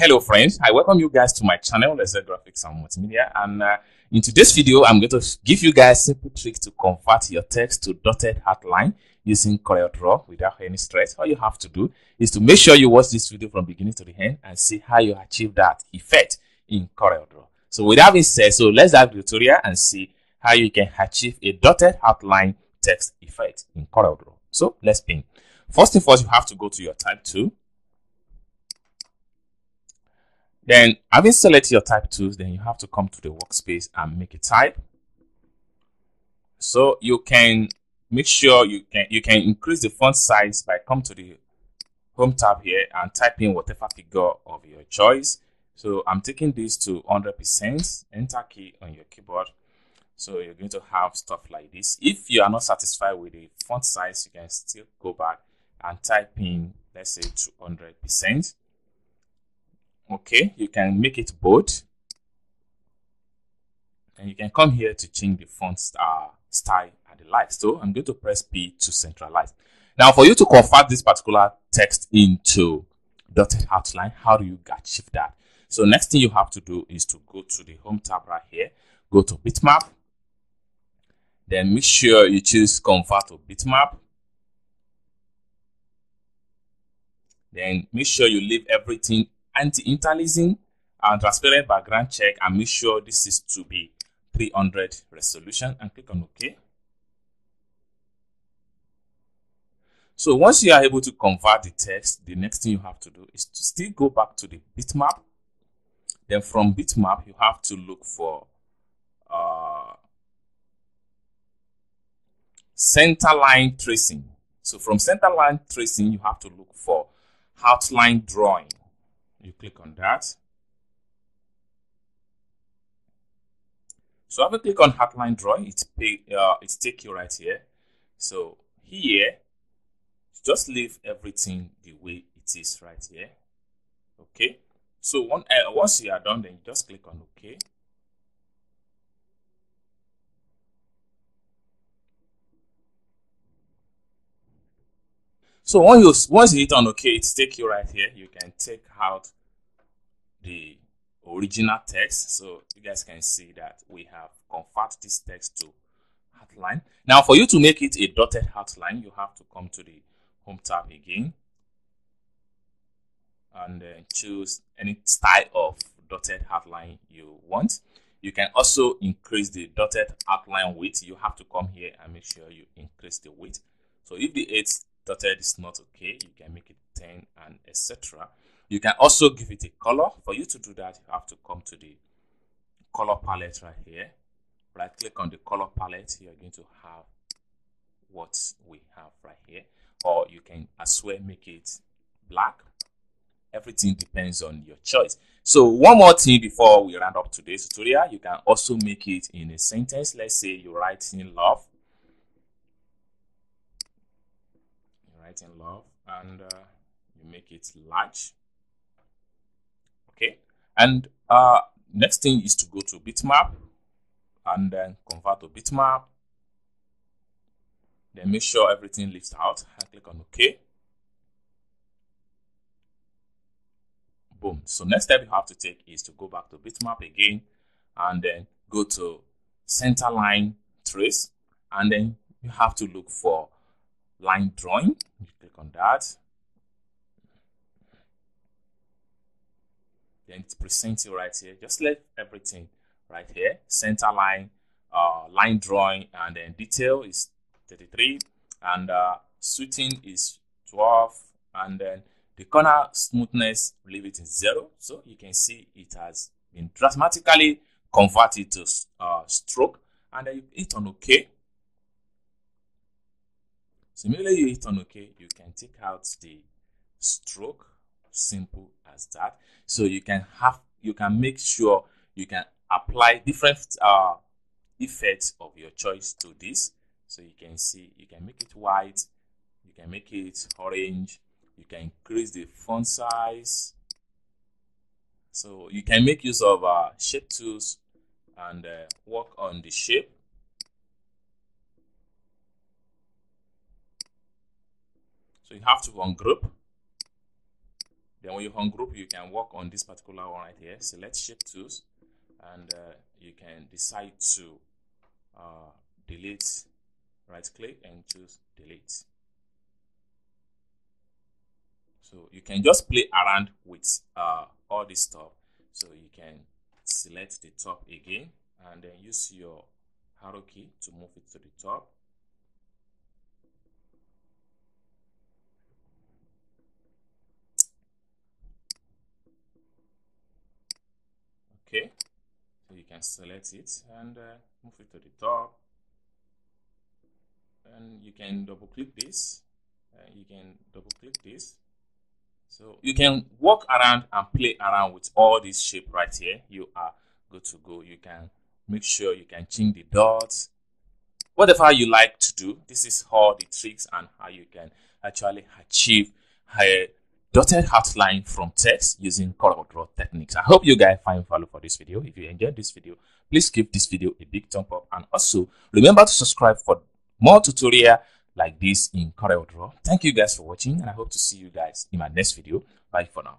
Hello friends, I welcome you guys to my channel, Laser Graphics and Multimedia. And uh, in today's video, I'm going to give you guys simple tricks to convert your text to dotted outline using CorelDRAW without any stress. All you have to do is to make sure you watch this video from beginning to the end and see how you achieve that effect in CorelDRAW. So with that being said, so let's have the tutorial and see how you can achieve a dotted outline text effect in CorelDRAW. So let's begin. First of all, you have to go to your type tool Then having selected your type tools, then you have to come to the workspace and make a type. So you can make sure you can you can increase the font size by come to the home tab here and type in whatever figure of your choice. So I'm taking this to 100%, enter key on your keyboard. So you're going to have stuff like this. If you are not satisfied with the font size, you can still go back and type in, let's say 200% okay you can make it bold. And you can come here to change the font style and the like so i'm going to press p to centralize. Now for you to convert this particular text into dotted outline how do you achieve that? So next thing you have to do is to go to the home tab right here. Go to bitmap. Then make sure you choose convert to bitmap. Then make sure you leave everything anti-interlacing and transparent background check and make sure this is to be 300 resolution and click on OK. So once you are able to convert the text, the next thing you have to do is to still go back to the bitmap. Then from bitmap, you have to look for uh, center line tracing. So from center line tracing, you have to look for outline drawing you click on that. So after click on outline drawing, pay, uh, it's take you right here. So here, just leave everything the way it is right here. Okay. So one, uh, once you are done, then you just click on OK. So once you once you hit on OK, it's take you right here. You can take out the original text. So you guys can see that we have convert this text to outline. Now for you to make it a dotted outline, you have to come to the home tab again and then choose any style of dotted outline you want. You can also increase the dotted outline width. You have to come here and make sure you increase the width. So if the 8 dotted is not okay, you can make it 10 and etc. You can also give it a color. For you to do that, you have to come to the color palette right here. Right click on the color palette. You're going to have what we have right here. Or you can as well make it black. Everything depends on your choice. So one more thing before we round up today's tutorial, you can also make it in a sentence. Let's say you write in love in love and uh, you make it large. Okay? And uh, next thing is to go to bitmap and then convert to bitmap. Then make sure everything lifts out. And click on ok. Boom. So next step you have to take is to go back to bitmap again and then go to center line trace. And then you have to look for line drawing. You click on that. Then it presents you right here. Just let everything right here. Center line, uh, line drawing, and then detail is 33, and uh, smoothing is 12, and then the corner smoothness, leave it in zero. So you can see it has been dramatically converted to uh, stroke, and then you hit on OK Similarly, you hit on OK, you can take out the stroke, simple as that. So you can have, you can make sure you can apply different uh, effects of your choice to this. So you can see, you can make it white, you can make it orange, you can increase the font size. So you can make use of uh, shape tools and uh, work on the shape So you have to ungroup. then when you ungroup you can work on this particular one right here. Select shape tools and uh, you can decide to uh, delete. Right click and choose delete. So you can just play around with uh, all this stuff. So you can select the top again and then use your arrow key to move it to the top okay. So you can select it and uh, move it to the top. And you can double click this. Uh, you can double click this. So you can walk around and play around with all this shape right here. You are good to go. You can make sure you can change the dots. Whatever you like to do this is all the tricks and how you can actually achieve a dotted outline from text using color CorelDRAW techniques. I hope you guys find value for this video. If you enjoyed this video, please give this video a big thumb up and also remember to subscribe for more tutorial like this in CorelDRAW. Thank you guys for watching and I hope to see you guys in my next video. Bye for now.